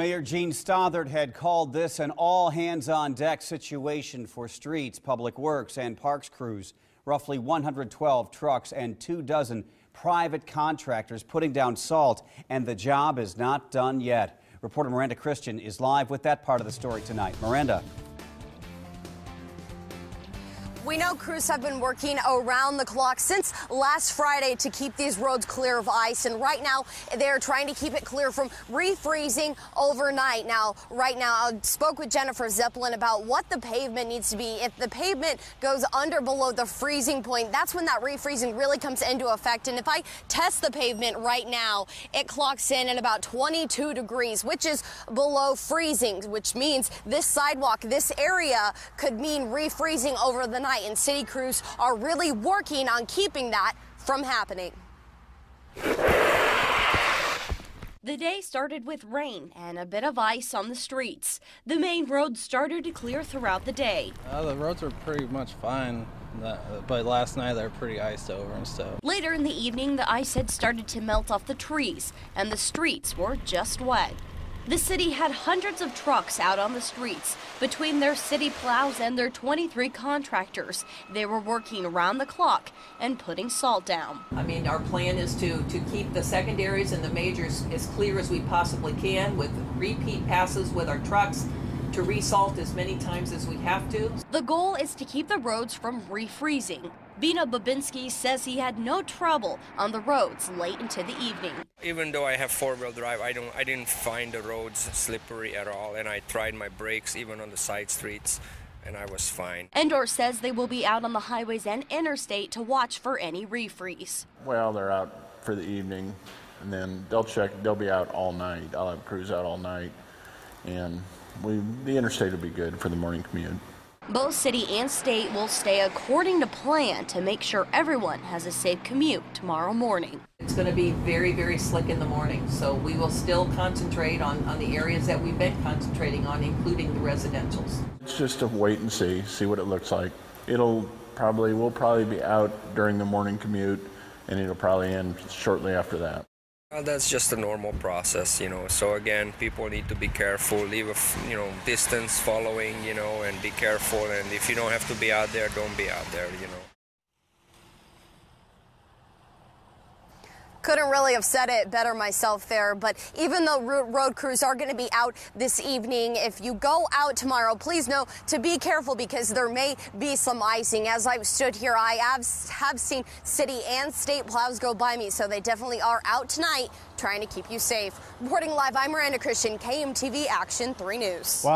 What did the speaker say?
Mayor Jean Stothert had called this an all hands on deck situation for streets, public works, and parks crews. Roughly 112 trucks and two dozen private contractors putting down salt, and the job is not done yet. Reporter Miranda Christian is live with that part of the story tonight. Miranda. We know crews have been working around the clock since last Friday to keep these roads clear of ice. And right now, they're trying to keep it clear from refreezing overnight. Now, right now, I spoke with Jennifer Zeppelin about what the pavement needs to be. If the pavement goes under below the freezing point, that's when that refreezing really comes into effect. And if I test the pavement right now, it clocks in at about 22 degrees, which is below freezing, which means this sidewalk, this area could mean refreezing over the night and city crews are really working on keeping that from happening. The day started with rain and a bit of ice on the streets. The main roads started to clear throughout the day. Uh, the roads were pretty much fine, but last night they were pretty iced over and stuff. Later in the evening, the ice had started to melt off the trees and the streets were just wet. The city had hundreds of trucks out on the streets. Between their city plows and their 23 contractors, they were working around the clock and putting salt down. I mean, our plan is to, to keep the secondaries and the majors as clear as we possibly can with repeat passes with our trucks to resalt as many times as we have to. The goal is to keep the roads from refreezing. Bino Babinski says he had no trouble on the roads late into the evening. Even though I have four-wheel drive, I don't I didn't find the roads slippery at all and I tried my brakes even on the side streets and I was fine. NDOT says they will be out on the highways and interstate to watch for any refreeze. Well, they're out for the evening and then they'll check they'll be out all night. I'll have crews out all night and we, the interstate will be good for the morning commute. Both city and state will stay according to plan to make sure everyone has a safe commute tomorrow morning. It's going to be very, very slick in the morning, so we will still concentrate on, on the areas that we've been concentrating on, including the residentials. It's just a wait and see, see what it looks like. It'll probably, we'll probably be out during the morning commute, and it'll probably end shortly after that. Well, that's just a normal process, you know. So again, people need to be careful, leave a you know distance following, you know, and be careful. And if you don't have to be out there, don't be out there, you know. Couldn't really have said it better myself there, but even though road crews are going to be out this evening, if you go out tomorrow, please know to be careful because there may be some icing. As I've stood here, I have, have seen city and state plows go by me, so they definitely are out tonight trying to keep you safe. Reporting live, I'm Miranda Christian, KMTV Action 3 News. Wow.